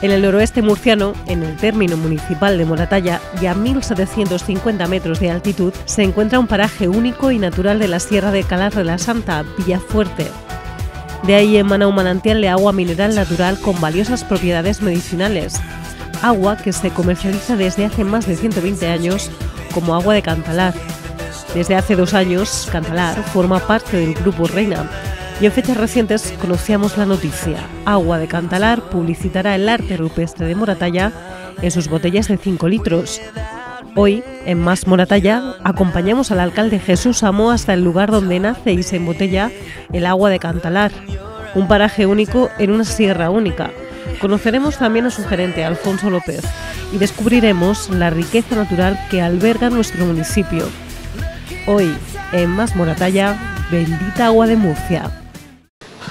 En el noroeste murciano, en el término municipal de Moratalla y a 1.750 metros de altitud, se encuentra un paraje único y natural de la Sierra de Calar de la Santa, Villafuerte. De ahí emana un manantial de agua mineral natural con valiosas propiedades medicinales, agua que se comercializa desde hace más de 120 años como agua de Cantalar. Desde hace dos años, Cantalar forma parte del Grupo Reina, y en fechas recientes conocíamos la noticia. Agua de Cantalar publicitará el arte rupestre de Moratalla en sus botellas de 5 litros. Hoy, en Más Moratalla, acompañamos al alcalde Jesús Amo hasta el lugar donde nace y se embotella el agua de Cantalar, un paraje único en una sierra única. Conoceremos también a su gerente, Alfonso López, y descubriremos la riqueza natural que alberga nuestro municipio. Hoy, en Más Moratalla, bendita agua de Murcia.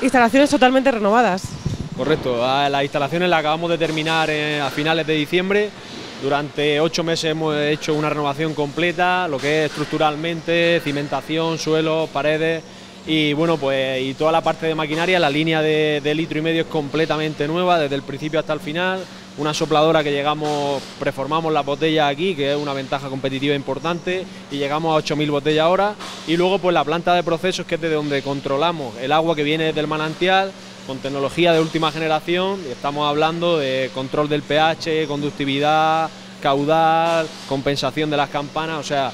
Instalaciones totalmente renovadas. Correcto, las instalaciones las acabamos de terminar eh, a finales de diciembre. Durante ocho meses hemos hecho una renovación completa, lo que es estructuralmente, cimentación, suelos, paredes y bueno, pues y toda la parte de maquinaria, la línea de, de litro y medio es completamente nueva desde el principio hasta el final una sopladora que llegamos, preformamos las botellas aquí, que es una ventaja competitiva importante, y llegamos a 8.000 botellas ahora. Y luego pues la planta de procesos, que es de donde controlamos el agua que viene del manantial, con tecnología de última generación, y estamos hablando de control del pH, conductividad, caudal, compensación de las campanas, o sea,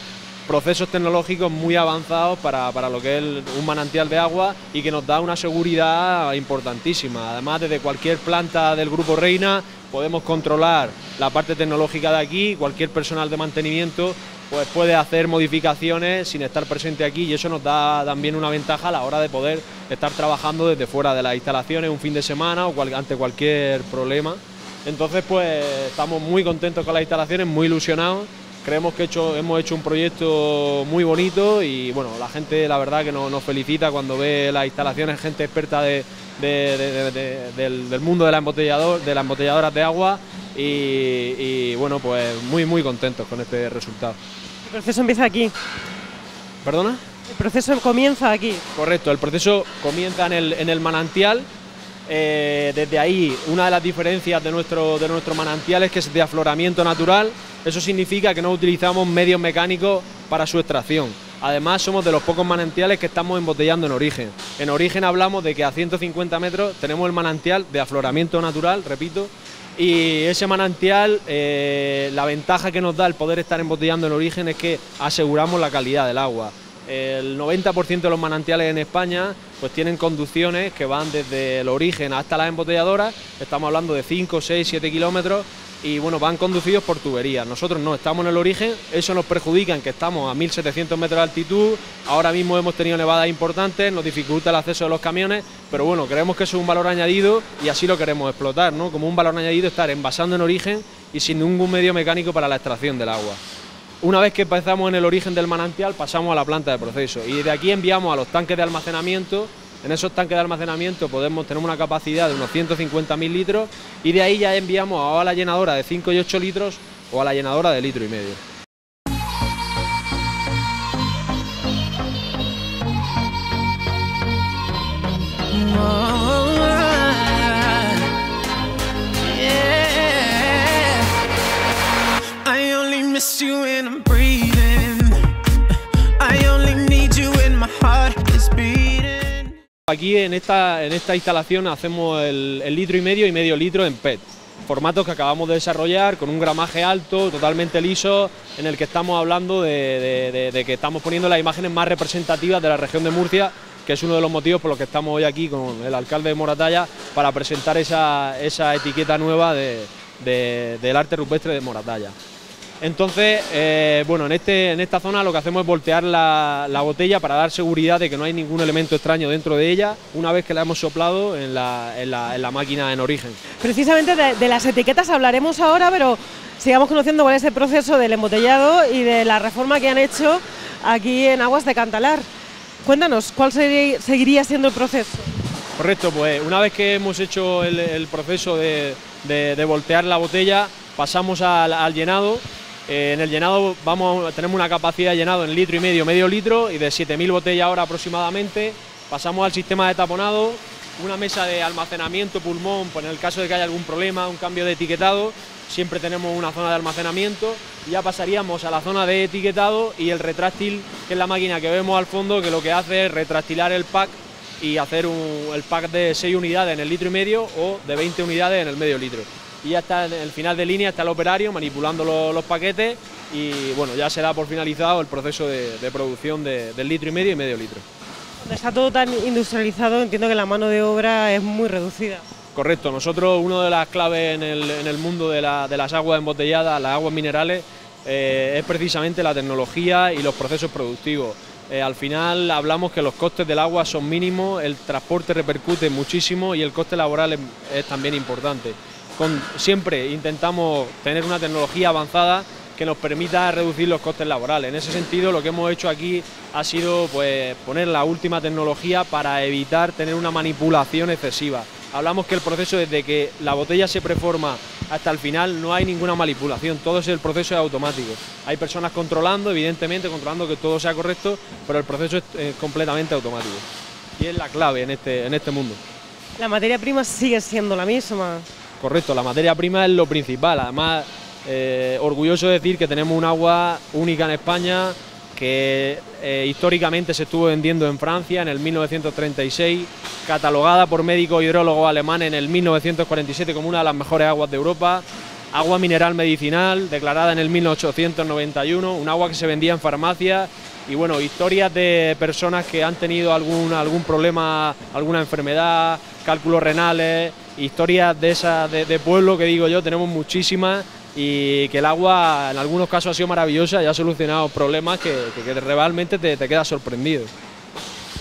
procesos tecnológicos muy avanzados para, lo que es un manantial de agua y que nos da una seguridad importantísima. Además, desde cualquier planta del Grupo Reina podemos controlar la parte tecnológica de aquí, cualquier personal de mantenimiento pues puede hacer modificaciones sin estar presente aquí y eso nos da también una ventaja a la hora de poder estar trabajando desde fuera de las instalaciones un fin de semana o ante cualquier problema. Entonces pues estamos muy contentos con las instalaciones, muy ilusionados Creemos que hemos hecho un proyecto muy bonito y bueno, la gente la verdad que nos, felicita cuando ve las instalaciones, gente experta del, mundo de la, embotellador, de las embotelladoras de agua y, bueno, pues muy muy contentos con este resultado. El proceso empieza aquí. ¿Perdona? El proceso comienza aquí. Correcto, el proceso comienza en el, en el manantial. Eh, desde ahí, una de las diferencias de nuestro, de nuestro manantial es que es de afloramiento natural eso significa que no utilizamos medios mecánicos para su extracción. Además, somos de los pocos manantiales que estamos embotellando en origen. En origen hablamos de que a 150 metros tenemos el manantial de afloramiento natural, repito, y ese manantial, eh, la ventaja que nos da el poder estar embotellando en origen es que aseguramos la calidad del agua. El 90% de los manantiales en España pues tienen conducciones que van desde el origen hasta las embotelladoras, estamos hablando de 5, 6, 7 kilómetros y bueno, van conducidos por tuberías. Nosotros no estamos en el origen, eso nos perjudica en que estamos a 1700 metros de altitud, ahora mismo hemos tenido nevadas importantes, nos dificulta el acceso de los camiones, pero bueno, creemos que eso es un valor añadido y así lo queremos explotar, ¿no? Como un valor añadido estar envasando en origen y sin ningún medio mecánico para la extracción del agua. Una vez que empezamos en el origen del manantial, pasamos a la planta de proceso y de aquí enviamos a los tanques de almacenamiento en esos tanques de almacenamiento podemos tener una capacidad de unos 150.000 litros y de ahí ya enviamos a la llenadora de 5 y 8 litros o a la llenadora de litro y medio. Aquí en esta, en esta instalación hacemos el, litro y medio y medio litro en PET, formatos que acabamos de desarrollar con un gramaje alto, totalmente liso, en el que estamos hablando de, que estamos poniendo las imágenes más representativas de la región de Murcia, que es uno de los motivos por los que estamos hoy aquí con el alcalde de Moratalla para presentar esa, esa etiqueta nueva del arte rupestre de Moratalla. Entonces, eh, bueno, en, este, en esta zona lo que hacemos es voltear la, botella para dar seguridad de que no hay ningún elemento extraño dentro de ella una vez que la hemos soplado en la, máquina en origen. Precisamente de, las etiquetas hablaremos ahora, pero sigamos conociendo cuál es el proceso del embotellado y de la reforma que han hecho aquí en Aguas de Cantalar. Cuéntanos, ¿cuál seguiría siendo el proceso? Correcto, pues una vez que hemos hecho el, proceso de, voltear la botella, pasamos al llenado eh, en el llenado vamos, tenemos una capacidad de llenado en litro y medio, medio litro y de 7.000 botellas ahora aproximadamente. Pasamos al sistema de taponado una mesa de almacenamiento pulmón, pues en el caso de que haya algún problema, un cambio de etiquetado, siempre tenemos una zona de almacenamiento y ya pasaríamos a la zona de etiquetado y el retráctil, que es la máquina que vemos al fondo, que lo que hace es retractilar el pack y hacer el pack de 6 unidades en el litro y medio o de 20 unidades en el medio litro. Y ya está en el final de línea, está el operario manipulando los, paquetes y bueno, ya se da por finalizado el proceso de, producción del litro y medio y medio litro. Está todo tan industrializado, entiendo que la mano de obra es muy reducida. Correcto, nosotros una de las claves en el, mundo de, las aguas embotelladas, las aguas minerales, eh, es precisamente la tecnología y los procesos productivos. Eh, al final hablamos que los costes del agua son mínimos, el transporte repercute muchísimo y el coste laboral es, también importante. Siempre intentamos tener una tecnología avanzada que nos permita reducir los costes laborales. En ese sentido, lo que hemos hecho aquí ha sido pues, poner la última tecnología para evitar tener una manipulación excesiva hablamos que el proceso desde que la botella se preforma hasta el final no hay ninguna manipulación, todo es el proceso es automático. Hay personas controlando, evidentemente, controlando que todo sea correcto, pero el proceso es completamente automático. Y es la clave en este, en este mundo. ¿La materia prima sigue siendo la misma? Correcto, la materia prima es lo principal. Además, eh, orgulloso de decir que tenemos un agua única en España, que eh, históricamente se estuvo vendiendo en Francia en el 1936, catalogada por médicos hidrólogos alemanes en el 1947 como una de las mejores aguas de Europa, agua mineral medicinal, declarada en el 1891, un agua que se vendía en farmacias y bueno, historias de personas que han tenido algún, algún problema, alguna enfermedad, cálculos renales, historias de, esa, de pueblo que digo yo, tenemos muchísimas y que el agua en algunos casos ha sido maravillosa y ha solucionado problemas que, realmente te, te quedas sorprendido.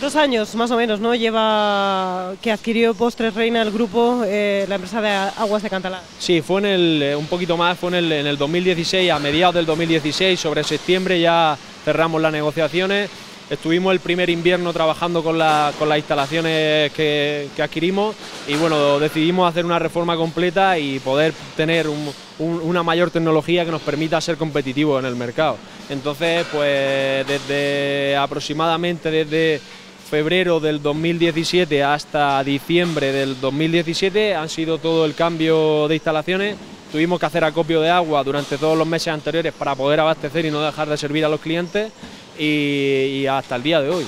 Dos años más o menos, ¿no? Lleva que adquirió Postres Reina el grupo, eh, la empresa de aguas de Cantalá. Sí, fue en el, eh, un poquito más, fue en el, en el 2016, a mediados del 2016, sobre septiembre ya cerramos las negociaciones Estuvimos el primer invierno trabajando con, las instalaciones que, adquirimos y bueno, decidimos hacer una reforma completa y poder tener una mayor tecnología que nos permita ser competitivos en el mercado. Entonces, pues desde aproximadamente desde febrero del 2017 hasta diciembre del 2017 han sido todo el cambio de instalaciones. Tuvimos que hacer acopio de agua durante todos los meses anteriores para poder abastecer y no dejar de servir a los clientes y, hasta el día de hoy.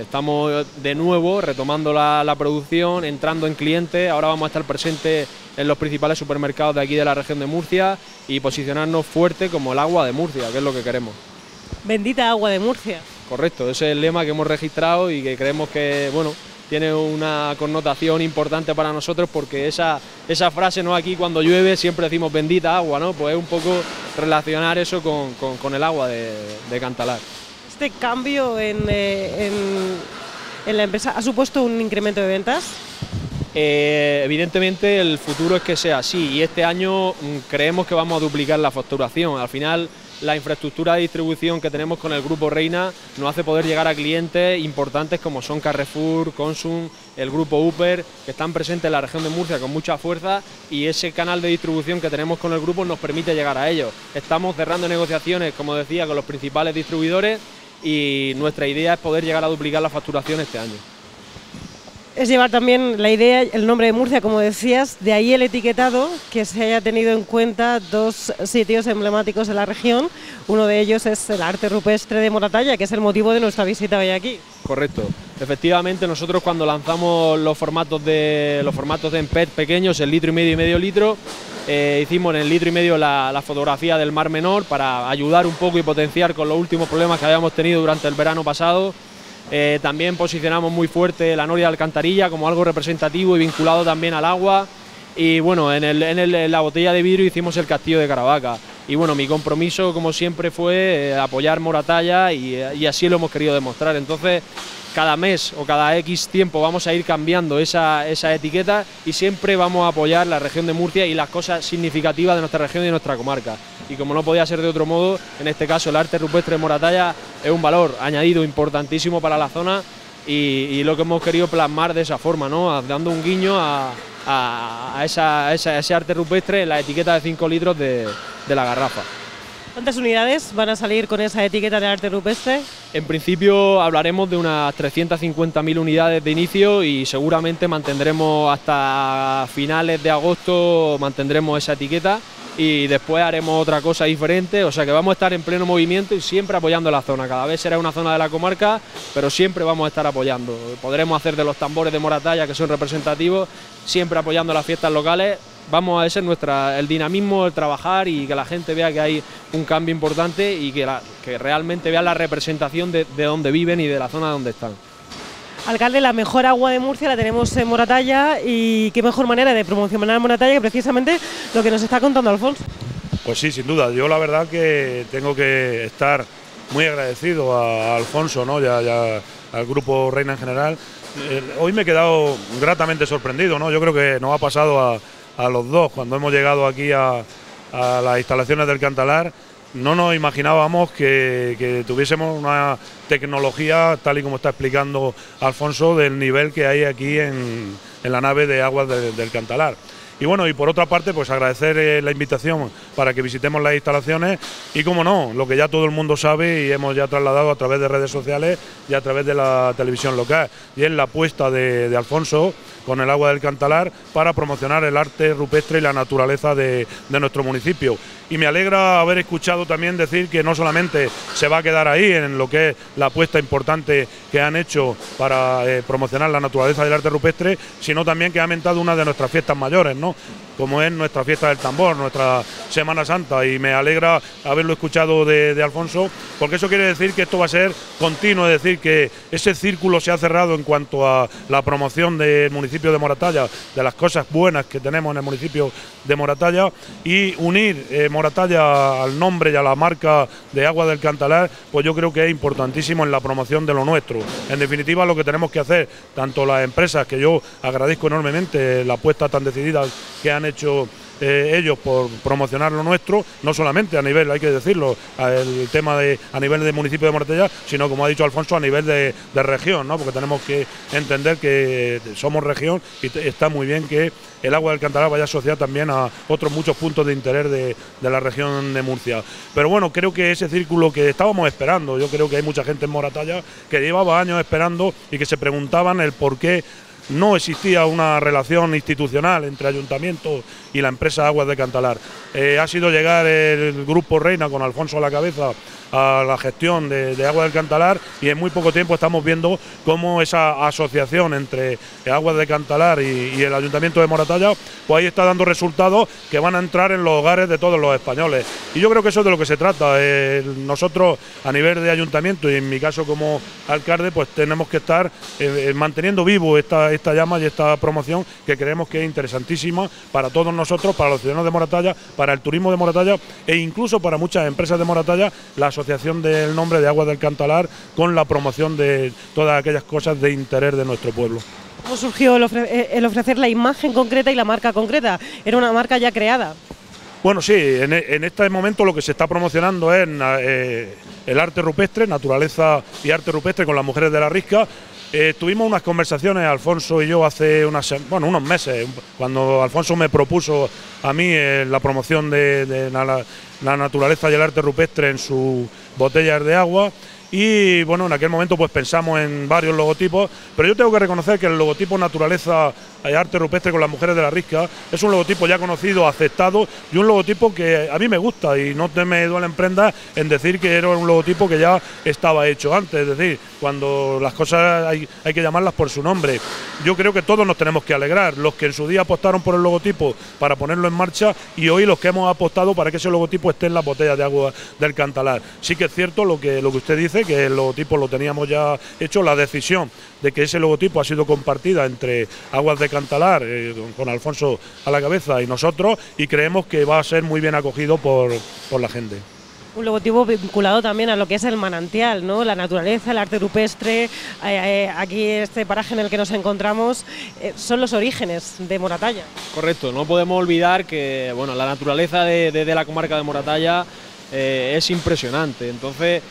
estamos de nuevo retomando la, producción, entrando en clientes, ahora vamos a estar presentes en los principales supermercados de aquí de la región de Murcia y posicionarnos fuerte como el agua de Murcia, que es lo que queremos. Bendita agua de Murcia. Correcto, ese es el lema que hemos registrado y que creemos que, bueno, tiene una connotación importante para nosotros porque esa, esa frase, ¿no? Aquí cuando llueve siempre decimos bendita agua, ¿no? Pues es un poco relacionar eso con, el agua de, de Cantalar este cambio eh, en, la empresa ha supuesto un incremento de ventas? Eh, evidentemente el futuro es que sea así y este año mm, creemos que vamos a duplicar la facturación. Al final la infraestructura de distribución que tenemos con el Grupo Reina nos hace poder llegar a clientes importantes como son Carrefour, Consum, el Grupo Uber, que están presentes en la región de Murcia con mucha fuerza y ese canal de distribución que tenemos con el grupo nos permite llegar a ellos. Estamos cerrando negociaciones, como decía, con los principales distribuidores y nuestra idea es poder llegar a duplicar la facturación este año. Es llevar también la idea, el nombre de Murcia, como decías, de ahí el etiquetado, que se haya tenido en cuenta dos sitios emblemáticos de la región. Uno de ellos es el arte rupestre de Moratalla, que es el motivo de nuestra visita hoy aquí. Correcto. Efectivamente, nosotros cuando lanzamos los formatos de los formatos de PET pequeños, el litro y medio y medio litro, eh, hicimos en el litro y medio la, fotografía del Mar Menor para ayudar un poco y potenciar con los últimos problemas que habíamos tenido durante el verano pasado. Eh, también posicionamos muy fuerte la noria de alcantarilla como algo representativo y vinculado también al agua. Y bueno, en, la botella de vidrio hicimos el castillo de Caravaca. Y bueno, mi compromiso, como siempre, fue eh, apoyar Moratalla y, y así lo hemos querido demostrar. Entonces, cada mes o cada X tiempo vamos a ir cambiando esa, etiqueta y siempre vamos a apoyar la región de Murcia y las cosas significativas de nuestra región y de nuestra comarca. Y como no podía ser de otro modo, en este caso el arte rupestre de Moratalla es un valor añadido importantísimo para la zona y, lo que hemos querido plasmar de esa forma, ¿no? dando un guiño a, ese arte rupestre en la etiqueta de 5 litros de la garrafa. ¿Cuántas unidades van a salir con esa etiqueta de arte rupestre? En principio hablaremos de unas 350.000 unidades de inicio y seguramente mantendremos hasta finales de agosto mantendremos esa etiqueta y después haremos otra cosa diferente, o sea que vamos a estar en pleno movimiento y siempre apoyando la zona, cada vez será una zona de la comarca, pero siempre vamos a estar apoyando. Podremos hacer de los tambores de Moratalla que son representativos, siempre apoyando las fiestas locales, vamos a ese nuestra el dinamismo, el trabajar y que la gente vea que hay un cambio importante y que, que realmente vea la representación de, de dónde viven y de la zona donde están. Alcalde, la mejor agua de Murcia la tenemos en Moratalla y qué mejor manera de promocionar Moratalla que precisamente lo que nos está contando Alfonso. Pues sí, sin duda. Yo la verdad que tengo que estar muy agradecido a Alfonso ¿no? ya, al grupo Reina en general. Eh, hoy me he quedado gratamente sorprendido, ¿no? Yo creo que nos ha pasado a, a los dos cuando hemos llegado aquí a, a las instalaciones del Cantalar no nos imaginábamos que, tuviésemos una tecnología, tal y como está explicando Alfonso, del nivel que hay aquí en, la nave de aguas del Cantalar. Y bueno, y por otra parte, pues agradecer eh, la invitación para que visitemos las instalaciones y, como no, lo que ya todo el mundo sabe y hemos ya trasladado a través de redes sociales y a través de la televisión local, y es la apuesta de Alfonso con el agua del Cantalar para promocionar el arte rupestre y la naturaleza de, nuestro municipio. Y me alegra haber escuchado también decir que no solamente se va a quedar ahí en lo que es la apuesta importante que han hecho para eh, promocionar la naturaleza del arte rupestre, sino también que ha aumentado una de nuestras fiestas mayores, ¿no? como es nuestra fiesta del tambor, nuestra Semana Santa. Y me alegra haberlo escuchado de, Alfonso, porque eso quiere decir que esto va a ser continuo, es decir, que ese círculo se ha cerrado en cuanto a la promoción del municipio de Moratalla, de las cosas buenas que tenemos en el municipio de Moratalla y unir eh, Moratalla al nombre y a la marca de Agua del Cantalar, pues yo creo que es importantísimo en la promoción de lo nuestro. En definitiva, lo que tenemos que hacer, tanto las empresas, que yo agradezco enormemente la apuesta tan decidida que han hecho eh, ellos por promocionar lo nuestro, no solamente a nivel, hay que decirlo, el tema de a nivel de municipio de Mortella, sino como ha dicho Alfonso, a nivel de, región, ¿no? porque tenemos que entender que somos región y está muy bien que el agua del Cantalar vaya asociada también a otros muchos puntos de interés de, de, la región de Murcia. Pero bueno, creo que ese círculo que estábamos esperando, yo creo que hay mucha gente en Moratalla que llevaba años esperando y que se preguntaban el por qué no existía una relación institucional entre ayuntamiento y la empresa Aguas de Cantalar. Eh, ha sido llegar el grupo Reina con Alfonso a la cabeza a la gestión de, de Aguas del Cantalar y en muy poco tiempo estamos viendo cómo esa asociación entre Aguas de Cantalar y, el Ayuntamiento de Moratalla, pues ahí está dando resultados que van a entrar en los hogares de todos los españoles. Y yo creo que eso es de lo que se trata. Nosotros a nivel de ayuntamiento y en mi caso como alcalde, pues tenemos que estar eh, eh, manteniendo vivo esta, esta llama y esta promoción que creemos que es interesantísima para todos nosotros, para los ciudadanos de Moratalla, para el turismo de Moratalla e incluso para muchas empresas de Moratalla, la asociación del nombre de Agua del Cantalar con la promoción de todas aquellas cosas de interés de nuestro pueblo. ¿Cómo surgió eh, el, ofrecer la imagen concreta y la marca concreta? ¿Era una marca ya creada? Bueno, sí, en, este momento lo que se está promocionando es eh, el arte rupestre, naturaleza y arte rupestre con las mujeres de la Risca. Eh, tuvimos unas conversaciones, Alfonso y yo, hace unos meses, cuando Alfonso me propuso a mí la promoción de, la naturaleza y el arte rupestre en sus botellas de agua. Y bueno, en aquel momento pues pensamos en varios logotipos, pero yo tengo que reconocer que el logotipo Naturaleza y Arte Rupestre con las Mujeres de la Risca es un logotipo ya conocido, aceptado y un logotipo que a mí me gusta y no te me duele en en decir que era un logotipo que ya estaba hecho antes, es decir, cuando las cosas hay, que llamarlas por su nombre. Yo creo que todos nos tenemos que alegrar, los que en su día apostaron por el logotipo para ponerlo en marcha y hoy los que hemos apostado para que ese logotipo esté en la botella de agua del Cantalar. Sí que es cierto lo que, lo que usted dice, que el logotipo lo teníamos ya hecho, la decisión de que ese logotipo ha sido compartida entre Aguas de Cantalar, eh, con Alfonso a la cabeza y nosotros, y creemos que va a ser muy bien acogido por, la gente un logotipo vinculado también a lo que es el manantial, ¿no? la naturaleza, el arte rupestre. Eh, eh, aquí este paraje en el que nos encontramos son los orígenes de Moratalla. Correcto, no podemos olvidar que bueno, la naturaleza de, la comarca de Moratalla es impresionante. Entonces,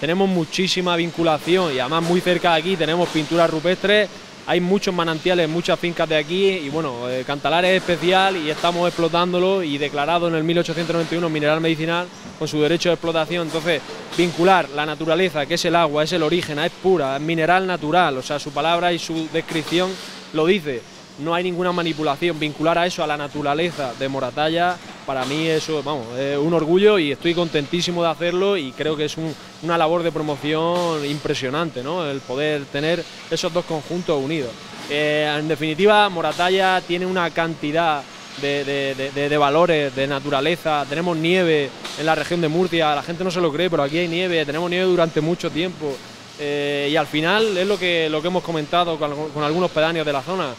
tenemos muchísima vinculación y además muy cerca de aquí tenemos pinturas rupestres hay muchos manantiales, muchas fincas de aquí y bueno, eh, Cantalar es especial y estamos explotándolo y declarado en el 1891 mineral medicinal con su derecho de explotación. Entonces, vincular la naturaleza, que es el agua, es el origen, es pura, es mineral natural, o sea, su palabra y su descripción lo dice. No hay ninguna manipulación. Vincular a eso, a la naturaleza de Moratalla, para mí eso, vamos, es un orgullo y estoy contentísimo de hacerlo y creo que es una labor de promoción impresionante, ¿no? El poder tener esos dos conjuntos unidos. Eh, en definitiva, Moratalla tiene una cantidad de, valores, de naturaleza. Tenemos nieve en la región de Murcia, la gente no se lo cree, pero aquí hay nieve, tenemos nieve durante mucho tiempo. Eh, y al final es lo que, lo que hemos comentado con, algunos pedáneos de la zona.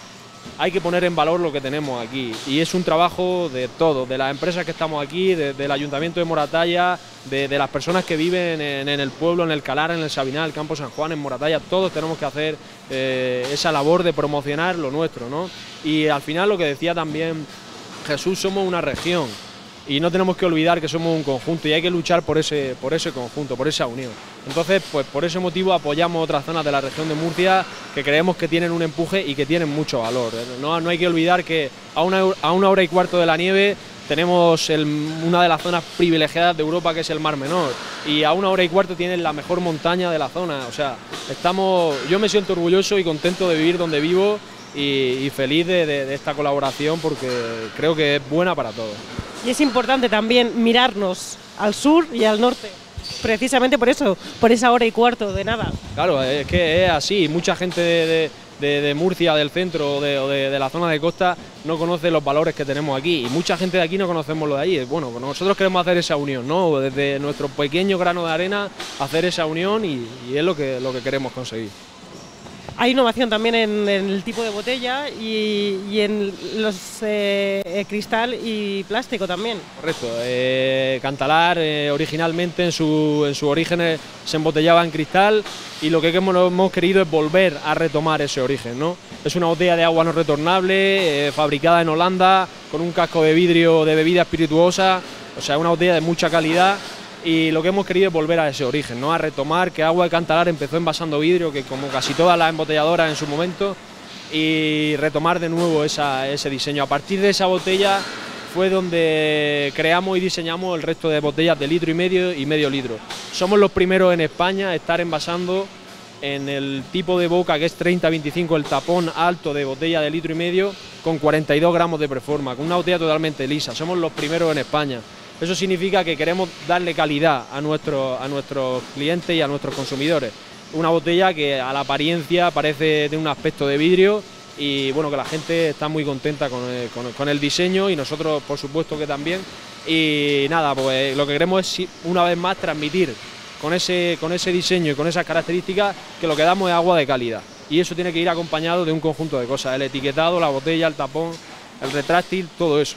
Hay que poner en valor lo que tenemos aquí y es un trabajo de todos, de las empresas que estamos aquí, del Ayuntamiento de Moratalla, de, las personas que viven en, el pueblo, en el Calar, en el Sabinal, el Campo San Juan, en Moratalla, todos tenemos que hacer eh, esa labor de promocionar lo nuestro. ¿no? Y al final lo que decía también Jesús somos una región y no tenemos que olvidar que somos un conjunto y hay que luchar por ese, por ese conjunto, por esa unión. Entonces, pues por ese motivo apoyamos otras zonas de la región de Murcia que creemos que tienen un empuje y que tienen mucho valor. No, no hay que olvidar que a una, a una hora y cuarto de la nieve tenemos una de las zonas privilegiadas de Europa que es el Mar Menor y a una hora y cuarto tienen la mejor montaña de la zona. O sea, estamos, yo me siento orgulloso y contento de vivir donde vivo y, feliz de, esta colaboración porque creo que es buena para todos. Y es importante también mirarnos al sur y al norte. Precisamente por eso, por esa hora y cuarto de nada. Claro, es que es así. Mucha gente de, Murcia, del centro o de, la zona de costa no conoce los valores que tenemos aquí y mucha gente de aquí no conocemos lo de ahí. Bueno, pues nosotros queremos hacer esa unión, ¿no? Desde nuestro pequeño grano de arena hacer esa unión y, y es lo que, lo que queremos conseguir. Hay innovación también en, el tipo de botella y, en los eh, eh, cristal y plástico también. Correcto. Eh, Cantalar originalmente en su, en su origen se embotellaba en cristal y lo que hemos, querido es volver a retomar ese origen. ¿no? Es una botella de agua no retornable, fabricada en Holanda, con un casco de vidrio de bebida espirituosa, o sea, una botella de mucha calidad y lo que hemos querido es volver a ese origen, ¿no? a retomar que Agua de Cantalar empezó envasando vidrio, que como casi todas las embotelladoras en su momento, y retomar de nuevo ese diseño. A partir de esa botella fue donde creamos y diseñamos el resto de botellas de litro y medio y medio litro. Somos los primeros en España a estar envasando en el tipo de boca que es 30-25, el tapón alto de botella de litro y medio, con 42 gramos de preforma, con una botella totalmente lisa. Somos los primeros en España. Eso significa que queremos darle calidad a, nuestro, a nuestros clientes y a nuestros consumidores. Una botella que a la apariencia parece de un aspecto de vidrio y bueno, que la gente está muy contenta con el, diseño y nosotros por supuesto que también. Y nada, pues lo que queremos es una vez más transmitir con ese, con ese diseño y con esas características que lo que damos es agua de calidad. Y eso tiene que ir acompañado de un conjunto de cosas, el etiquetado, la botella, el tapón, el retráctil, todo eso.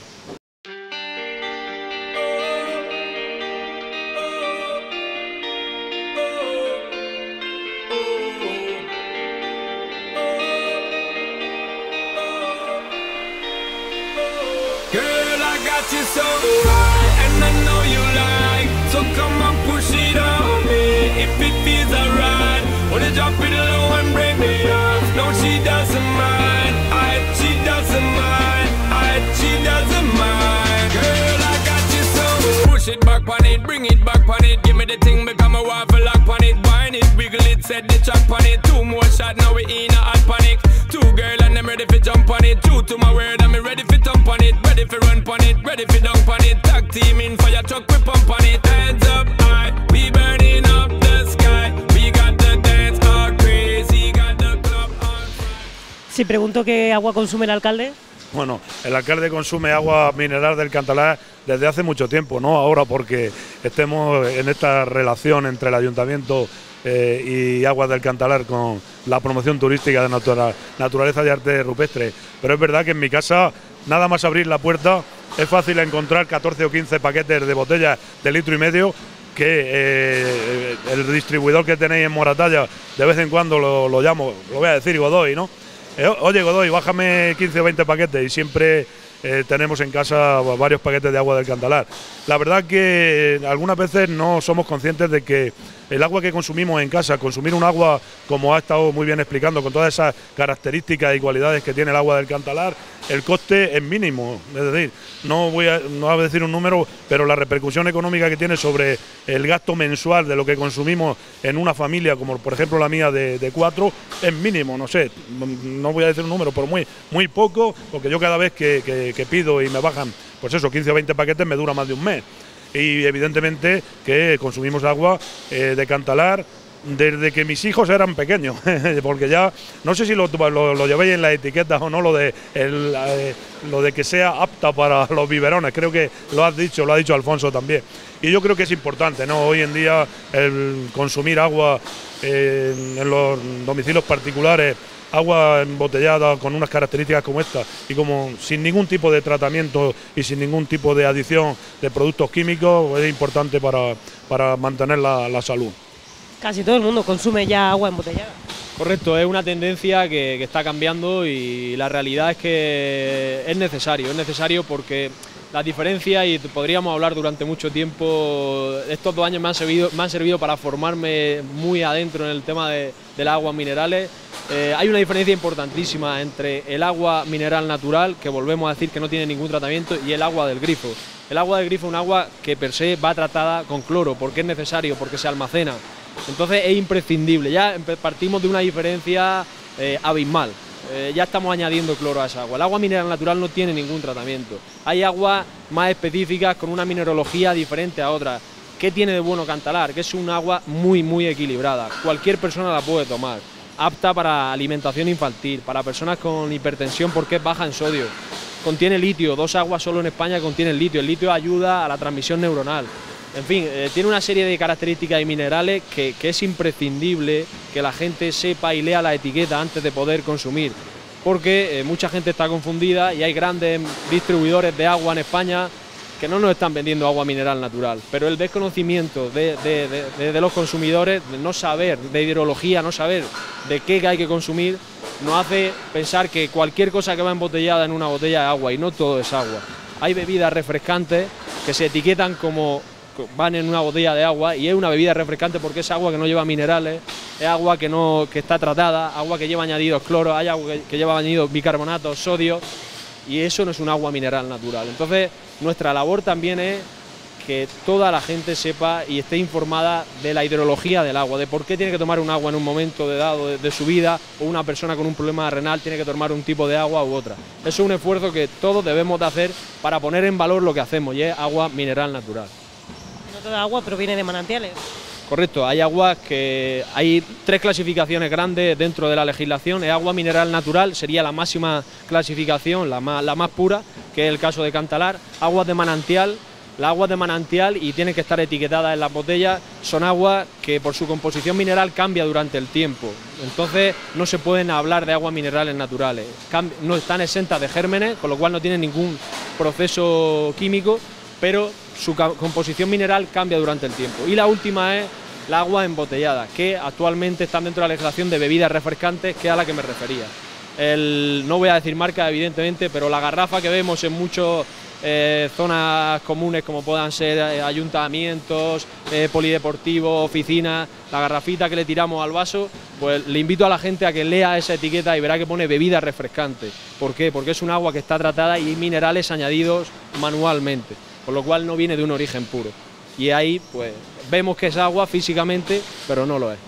Said the track on it. Two more now we in a hot panic. Two girl and I'm ready for jump on it. To my word, I'm ready for thump on it. Ready for run on it, ready for on it. Tag team in fire truck, we pump on it. Up high, we burning up the sky. We got the dance all crazy, got the club on Si pregunto qué agua consume el alcalde. Bueno, el alcalde consume agua mineral del Cantalar desde hace mucho tiempo, no ahora porque estemos en esta relación entre el ayuntamiento eh, y Aguas del Cantalar con la promoción turística de naturaleza y arte rupestre. Pero es verdad que en mi casa, nada más abrir la puerta, es fácil encontrar 14 o 15 paquetes de botellas de litro y medio que eh, el distribuidor que tenéis en Moratalla, de vez en cuando lo, llamo, lo voy a decir Godoy, ¿no? Eh, oye Godoy, bájame 15 o 20 paquetes y siempre eh, tenemos en casa varios paquetes de agua del Cantalar. La verdad que algunas veces no somos conscientes de que el agua que consumimos en casa, consumir un agua como ha estado muy bien explicando, con todas esas características y cualidades que tiene el agua del Cantalar, el coste es mínimo. Es decir, no voy a, no a decir un número, pero la repercusión económica que tiene sobre el gasto mensual de lo que consumimos en una familia, como por ejemplo la mía de, cuatro, es mínimo, no sé, no voy a decir un número, pero muy, muy poco, porque yo cada vez que, que pido y me bajan, pues eso, 15 o 20 paquetes, me dura más de un mes y evidentemente que consumimos agua eh, de Cantalar desde que mis hijos eran pequeños, porque ya no sé si lo, lo, llevéis en las etiquetas o no, lo de, lo de que sea apta para los biberones, creo que lo has dicho, lo ha dicho Alfonso también. Y yo creo que es importante, ¿no? Hoy en día el consumir agua en los domicilios particulares agua embotellada con unas características como esta y como sin ningún tipo de tratamiento y sin ningún tipo de adición de productos químicos es importante para, para mantener la, salud. Casi todo el mundo consume ya agua embotellada. Correcto, es una tendencia que, que, está cambiando y la realidad es que es necesario, es necesario porque la diferencia y podríamos hablar durante mucho tiempo, estos dos años me han servido, han servido para formarme muy adentro en el tema de, las aguas minerales. Eh, hay una diferencia importantísima entre el agua mineral natural, que volvemos a decir que no tiene ningún tratamiento, y el agua del grifo. El agua del grifo es un agua que per se va tratada con cloro, porque es necesario, porque se almacena. Entonces es imprescindible. Ya partimos de una diferencia eh, abismal. Eh, ya estamos añadiendo cloro a esa agua. El agua mineral natural no tiene ningún tratamiento. Hay aguas más específicas con una mineralogía diferente a otras. ¿Qué tiene de bueno Cantalar? Que es un agua muy, muy equilibrada. Cualquier persona la puede tomar. Apta para alimentación infantil, para personas con hipertensión porque es baja en sodio. Contiene litio, dos aguas solo en España contienen litio. El litio ayuda a la transmisión neuronal. En fin, eh, tiene una serie de características y minerales que, es imprescindible que la gente sepa y lea la etiqueta antes de poder consumir, porque eh, mucha gente está confundida y hay grandes distribuidores de agua en España que no nos están vendiendo agua mineral natural, pero el desconocimiento de, de los consumidores, de no saber de hidrología, no saber de qué hay que consumir, nos hace pensar que cualquier cosa que va embotellada en una botella de agua y no todo es agua. Hay bebidas refrescantes que se etiquetan como van en una botella de agua y es una bebida refrescante porque es agua que no lleva minerales, es agua que no que está tratada, agua que lleva añadidos cloro, hay agua que, lleva añadidos bicarbonato, sodio y eso no es un agua mineral natural. Entonces, nuestra labor también es que toda la gente sepa y esté informada de la hidrología del agua, de por qué tiene que tomar un agua en un momento de dado de, su vida o una persona con un problema renal tiene que tomar un tipo de agua u otra. Eso es un esfuerzo que todos debemos de hacer para poner en valor lo que hacemos y es agua mineral natural toda agua proviene de manantiales. Correcto, hay aguas que hay tres clasificaciones grandes dentro de la legislación. El agua mineral natural sería la máxima clasificación, la más, la más pura, que es el caso de Cantalar. Aguas de manantial, las aguas de manantial y tienen que estar etiquetadas en las botellas, son aguas que por su composición mineral cambia durante el tiempo. Entonces no se pueden hablar de aguas minerales naturales. no están exentas de gérmenes, con lo cual no tienen ningún proceso químico pero su composición mineral cambia durante el tiempo. Y la última es la agua embotellada, que actualmente está dentro de la legislación de bebidas refrescantes, que es a la que me refería. no voy a decir marca, evidentemente, pero la garrafa que vemos en muchas eh, zonas comunes, como puedan ser eh, ayuntamientos, eh, polideportivos, oficinas, la garrafita que le tiramos al vaso, pues le invito a la gente a que lea esa etiqueta y verá que pone bebida refrescante. ¿Por qué? Porque es un agua que está tratada y minerales añadidos manualmente con lo cual no viene de un origen puro. Y ahí pues vemos que es agua físicamente, pero no lo es.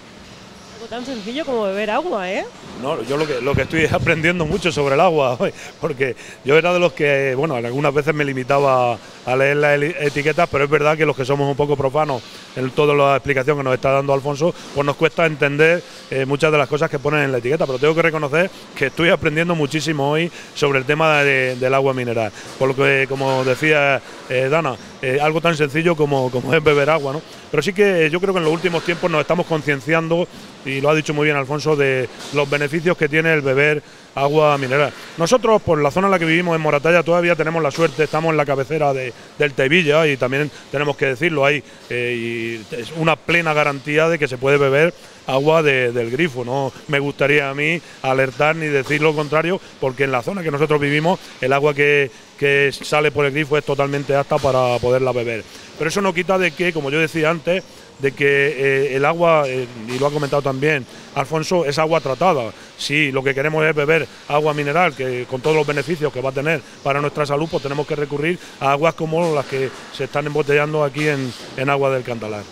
Algo tan sencillo como beber agua, ¿eh? No, yo lo que, estoy aprendiendo mucho sobre el agua, porque yo era de los que, bueno, algunas veces me limitaba a leer las etiquetas, pero es verdad que los que somos un poco profanos en toda la explicación que nos está dando Alfonso, pues nos cuesta entender eh, muchas de las cosas que ponen en la etiqueta, pero tengo que reconocer que estoy aprendiendo muchísimo hoy sobre el tema del agua mineral, por lo que, como decía eh, Dana, eh, algo tan sencillo como, como es beber agua, ¿no? Pero sí que yo creo que en los últimos tiempos nos estamos concienciando, y lo ha dicho muy bien Alfonso, de los beneficios que tiene el beber agua mineral. Nosotros, por la zona en la que vivimos, en Moratalla, todavía tenemos la suerte, estamos en la cabecera del Tevilla y también tenemos que decirlo, hay eh, y es una plena garantía de que se puede beber agua del grifo. No me gustaría a mí alertar ni decir lo contrario, porque en la zona que nosotros vivimos, el agua que, que sale por el grifo es totalmente apta para poderla beber. Pero eso no quita de que, como yo decía antes, de que eh, el agua, eh, y lo ha comentado también Alfonso, es agua tratada. Si lo que queremos es beber agua mineral, que con todos los beneficios que va a tener para nuestra salud, pues tenemos que recurrir a aguas como las que se están embotellando aquí en, en Agua del Cantalar.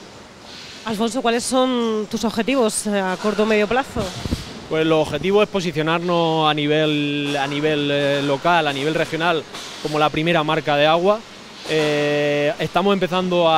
Alfonso, ¿cuáles son tus objetivos a corto o medio plazo? Pues los objetivos es posicionarnos a nivel, a nivel eh, local, a nivel regional, como la primera marca de agua. Eh, estamos empezando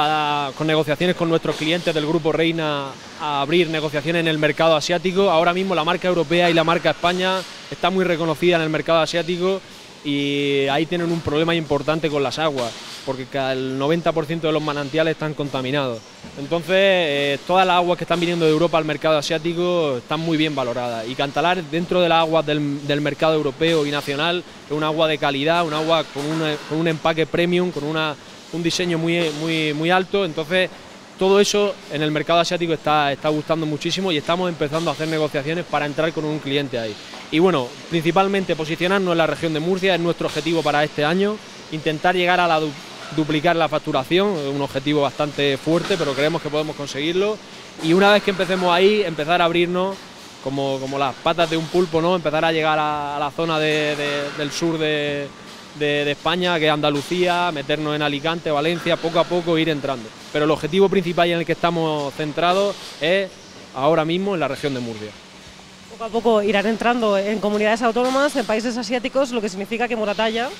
con negociaciones con nuestros clientes del Grupo Reina a abrir negociaciones en el mercado asiático. Ahora mismo la marca europea y la marca España está muy reconocida en el mercado asiático y ahí tienen un problema importante con las aguas, porque el 90% de los manantiales están contaminados. Entonces, eh, todas las aguas que están viniendo de Europa al mercado asiático están muy bien valoradas. Y Cantalar, dentro de las aguas del, mercado europeo y nacional, es un agua de calidad, un agua con, con un empaque premium, con una, un diseño muy, muy, muy alto. Entonces, todo eso en el mercado asiático está, está gustando muchísimo y estamos empezando a hacer negociaciones para entrar con un cliente ahí. Y bueno, principalmente posicionarnos en la región de Murcia es nuestro objetivo para este año, intentar llegar a la duplicar la facturación, un objetivo bastante fuerte, pero creemos que podemos conseguirlo. Y una vez que empecemos ahí, empezar a abrirnos como, como las patas de un pulpo, ¿no? empezar a llegar a, la zona del sur de, de, España, que es Andalucía, meternos en Alicante, Valencia, poco a poco ir entrando. Pero el objetivo principal en el que estamos centrados es ahora mismo en la región de Murcia. Poco a poco irán entrando en comunidades autónomas, en países asiáticos, lo que significa que Moratalla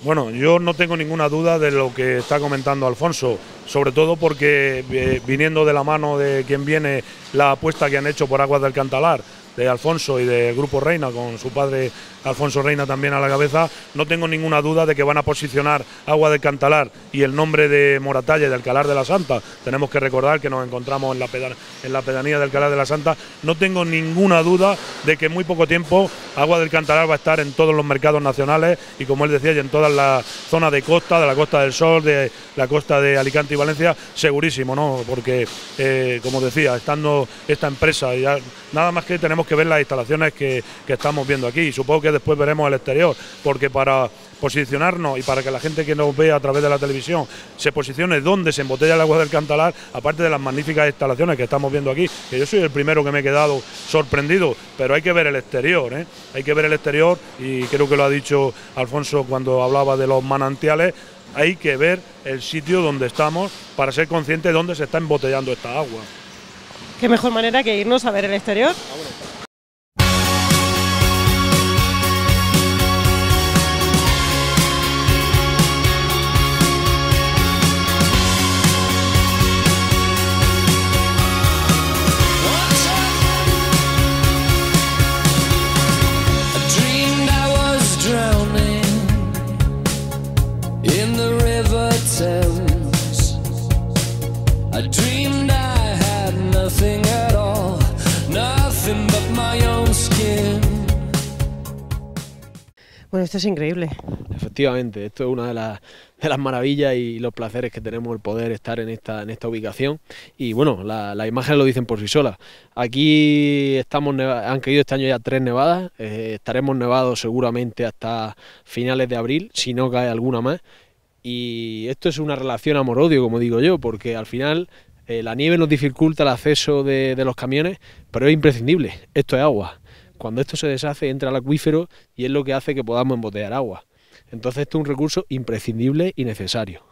bueno, yo no tengo ninguna duda de lo que está comentando Alfonso, sobre todo porque eh, viniendo de la mano de quien viene la apuesta que han hecho por Aguas del Cantalar, de Alfonso y del Grupo Reina, con su padre Alfonso Reina también a la cabeza, no tengo ninguna duda de que van a posicionar Agua del Cantalar y el nombre de Moratalla y de Alcalar de la Santa. Tenemos que recordar que nos encontramos en la, en la pedanía de Alcalar de la Santa. No tengo ninguna duda de que en muy poco tiempo Agua del Cantalar va a estar en todos los mercados nacionales y como él decía, y en todas las zonas de costa, de la Costa del Sol, de la costa de Alicante y Valencia, segurísimo, ¿no? Porque, eh, como decía, estando esta empresa, ya nada más que tenemos que ver las instalaciones que, estamos viendo aquí. Supongo que después veremos el exterior, porque para posicionarnos y para que la gente que nos ve a través de la televisión se posicione donde se embotella el agua del Cantalar, aparte de las magníficas instalaciones que estamos viendo aquí, que yo soy el primero que me he quedado sorprendido, pero hay que ver el exterior, ¿eh? hay que ver el exterior y creo que lo ha dicho Alfonso cuando hablaba de los manantiales, hay que ver el sitio donde estamos para ser consciente de dónde se está embotellando esta agua. Qué mejor manera que irnos a ver el exterior. Es increíble. Efectivamente, esto es una de las, de las maravillas y los placeres que tenemos el poder estar en esta, ubicación. Y bueno, las imágenes lo dicen por sí solas. Aquí estamos han caído este año ya tres nevadas, eh, estaremos nevados seguramente hasta finales de abril, si no cae alguna más. Y esto es una relación amor-odio, como digo yo, porque al final eh, la nieve nos dificulta el acceso de los camiones, pero es imprescindible, esto es agua cuando esto se deshace entra al acuífero y es lo que hace que podamos embotellar agua. Entonces esto es un recurso imprescindible y necesario.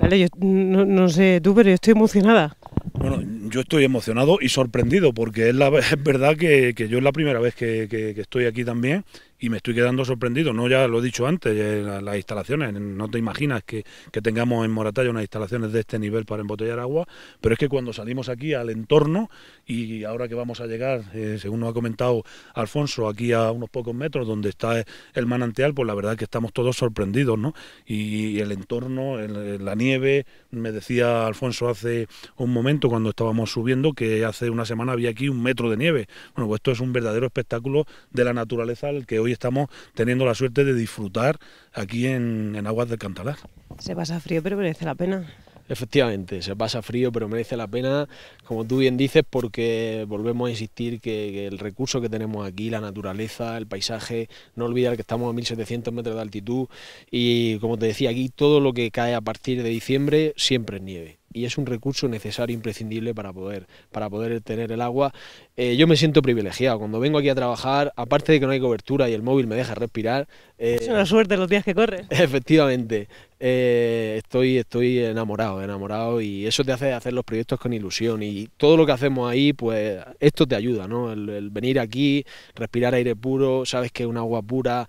yo no, sé tú, pero yo estoy emocionada. Bueno, yo estoy emocionado y sorprendido porque es, la, es verdad que, yo es la primera vez que, estoy aquí también y me estoy quedando sorprendido. No, ya lo he dicho antes, eh, las instalaciones, no te imaginas que, tengamos en Moratalla unas instalaciones de este nivel para embotellar agua, pero es que cuando salimos aquí al entorno y ahora que vamos a llegar, eh, según nos ha comentado Alfonso, aquí a unos pocos metros donde está el manantial, pues la verdad es que estamos todos sorprendidos, ¿no? Y, el entorno, la nieve, me decía Alfonso hace un momento cuando estábamos subiendo que hace una semana había aquí un metro de nieve. Bueno, pues esto es un verdadero espectáculo de la naturaleza al que hoy estamos teniendo la suerte de disfrutar aquí en, Aguas del Cantalar. Se pasa frío, pero merece la pena. Efectivamente, se pasa frío, pero merece la pena, como tú bien dices, porque volvemos a insistir que, el recurso que tenemos aquí, la naturaleza, el paisaje, no olvidar que estamos a 1700 metros de altitud y, como te decía, aquí todo lo que cae a partir de diciembre siempre es nieve y es un recurso necesario, imprescindible para poder, para poder tener el agua. Eh, yo me siento privilegiado. Cuando vengo aquí a trabajar, aparte de que no hay cobertura y el móvil me deja respirar... Eh, es una suerte los días que corres. Efectivamente. Eh, estoy, estoy enamorado, enamorado y eso te hace hacer los proyectos con ilusión y todo lo que hacemos ahí, pues esto te ayuda, ¿no? El, venir aquí, respirar aire puro, sabes que es un agua pura,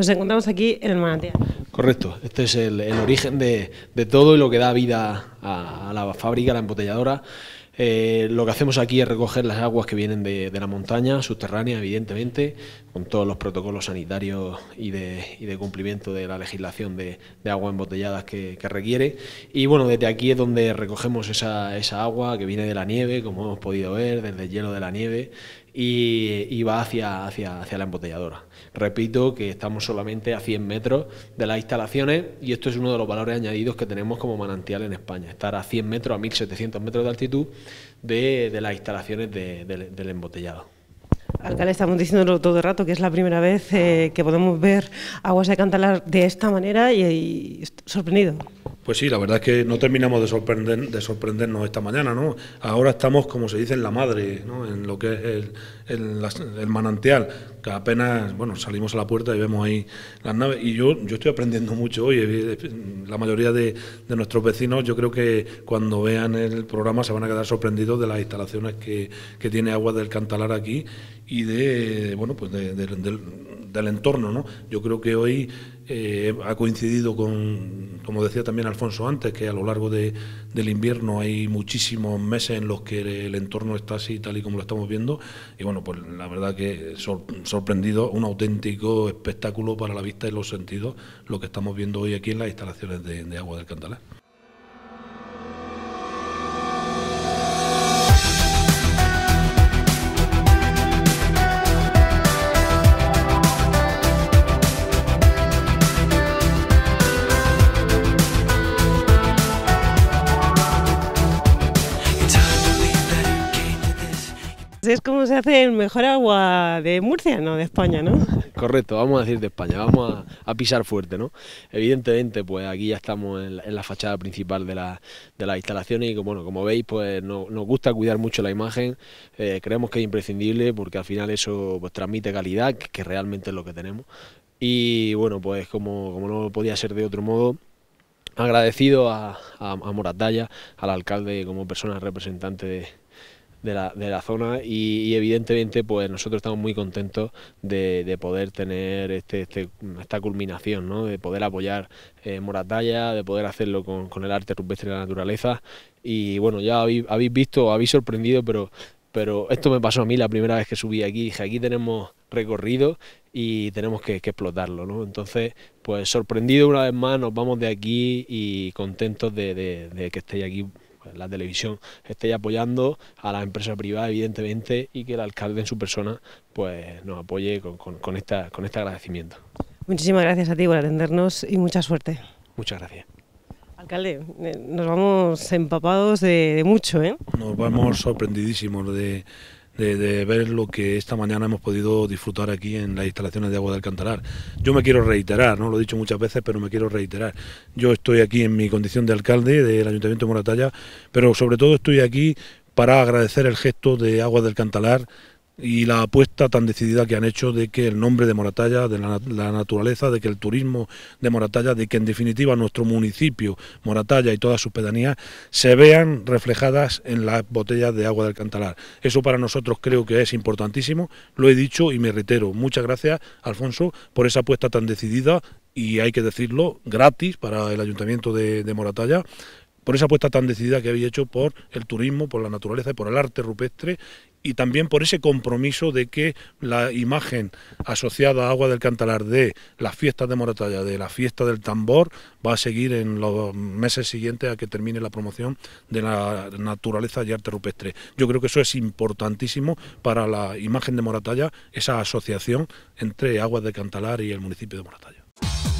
Nos encontramos aquí en el manantial. Correcto, este es el, origen de, todo y lo que da vida a, la fábrica, a la embotelladora. Eh, lo que hacemos aquí es recoger las aguas que vienen de, la montaña, subterránea, evidentemente, con todos los protocolos sanitarios y de, cumplimiento de la legislación de, agua embotelladas que, requiere. Y bueno, desde aquí es donde recogemos esa, esa agua que viene de la nieve, como hemos podido ver, desde el hielo de la nieve, y, va hacia, hacia, hacia la embotelladora. Repito que estamos solamente a 100 metros de las instalaciones y esto es uno de los valores añadidos que tenemos como manantial en España, estar a 100 metros, a 1700 metros de altitud de, las instalaciones del embotellado. Alcalde, estamos diciéndolo todo el rato que es la primera vez eh, que podemos ver aguas de Cantalar de esta manera y, sorprendido. Pues sí, la verdad es que no terminamos de, sorprender, de sorprendernos esta mañana, ¿no? Ahora estamos, como se dice, en la madre, ¿no? En lo que es el, manantial, que apenas, bueno, salimos a la puerta y vemos ahí las naves. Y yo, yo estoy aprendiendo mucho hoy. La mayoría de, nuestros vecinos, yo creo que cuando vean el programa se van a quedar sorprendidos de las instalaciones que, que tiene Aguas del Cantalar aquí y de, bueno, pues del entorno, ¿no? Yo creo que hoy eh, ha coincidido con, como decía también Alfonso antes, que a lo largo de, del invierno hay muchísimos meses en los que el entorno está así, tal y como lo estamos viendo, y bueno, pues la verdad que sorprendido, un auténtico espectáculo para la vista y los sentidos, lo que estamos viendo hoy aquí en las instalaciones de, agua del Cantalar. Es como se hace el mejor agua de Murcia, no de España, ¿no? Correcto, vamos a decir de España, vamos a, pisar fuerte, ¿no? Evidentemente, pues aquí ya estamos en, la fachada principal de, la, de las instalaciones y bueno, como veis, pues nos gusta cuidar mucho la imagen, eh, creemos que es imprescindible porque al final eso pues, transmite calidad, que, realmente es lo que tenemos. Y bueno, pues como, como no podía ser de otro modo, agradecido a, a, a Moratalla, al alcalde como persona representante de, de la, de la zona y, evidentemente pues nosotros estamos muy contentos de, poder tener este, este, esta culminación, ¿no? de poder apoyar eh, Moratalla, de poder hacerlo con, con, el arte rupestre de la naturaleza y bueno, ya habéis, visto, habéis sorprendido, pero, pero esto me pasó a mí la primera vez que subí aquí, dije aquí tenemos recorrido y tenemos que, explotarlo, ¿no? Entonces, pues sorprendido una vez más, nos vamos de aquí y contentos de, de que estéis aquí la televisión esté apoyando a la empresa privada, evidentemente, y que el alcalde en su persona pues nos apoye con, esta, con este agradecimiento. Muchísimas gracias a ti por atendernos y mucha suerte. Muchas gracias. Alcalde, eh, nos vamos empapados de, mucho, ¿eh? Nos vamos sorprendidísimos de, de, ver lo que esta mañana hemos podido disfrutar aquí en las instalaciones de agua del Cantalar. Yo me quiero reiterar, no lo he dicho muchas veces, pero me quiero reiterar. Yo estoy aquí en mi condición de alcalde del Ayuntamiento de Moratalla, pero sobre todo estoy aquí para agradecer el gesto de agua del Cantalar y la apuesta tan decidida que han hecho de que el nombre de Moratalla, de la, naturaleza, de que el turismo de Moratalla, de que en definitiva nuestro municipio, Moratalla y todas sus pedanías, se vean reflejadas en las botellas de agua del Cantalar. Eso para nosotros creo que es importantísimo, lo he dicho y me reitero. Muchas gracias, Alfonso, por esa apuesta tan decidida y hay que decirlo, gratis para el Ayuntamiento de, de Moratalla por esa apuesta tan decidida que había hecho por el turismo, por la naturaleza y por el arte rupestre y también por ese compromiso de que la imagen asociada a Agua del Cantalar de las fiestas de Moratalla, de la fiesta del tambor, va a seguir en los meses siguientes a que termine la promoción de la naturaleza y arte rupestre. Yo creo que eso es importantísimo para la imagen de Moratalla, esa asociación entre Aguas del Cantalar y el municipio de Moratalla.